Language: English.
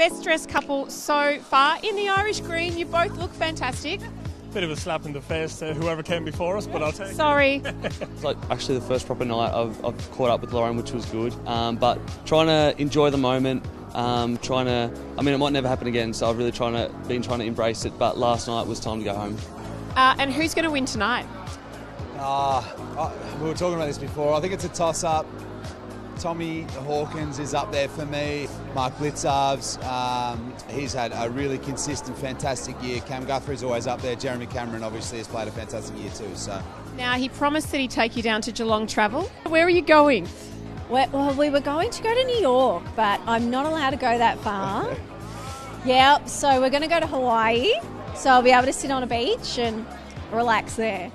best dressed couple so far in the Irish green. You both look fantastic. Bit of a slap in the face to whoever came before us, but I'll take it. Sorry. It's like actually the first proper night I've, I've caught up with Lauren, which was good. Um, but trying to enjoy the moment, um, trying to. I mean, it might never happen again, so I've really trying to been trying to embrace it. But last night was time to go home. Uh, and who's going to win tonight? Uh, uh, we were talking about this before. I think it's a toss up. Tommy Hawkins is up there for me. Mark Blicavs, um, he's had a really consistent, fantastic year. Cam Guthrie's always up there. Jeremy Cameron obviously has played a fantastic year too. So Now, he promised that he'd take you down to Geelong Travel. Where are you going? Well, well, we were going to go to New York, but I'm not allowed to go that far. yeah, so we're going to go to Hawaii. So I'll be able to sit on a beach and relax there.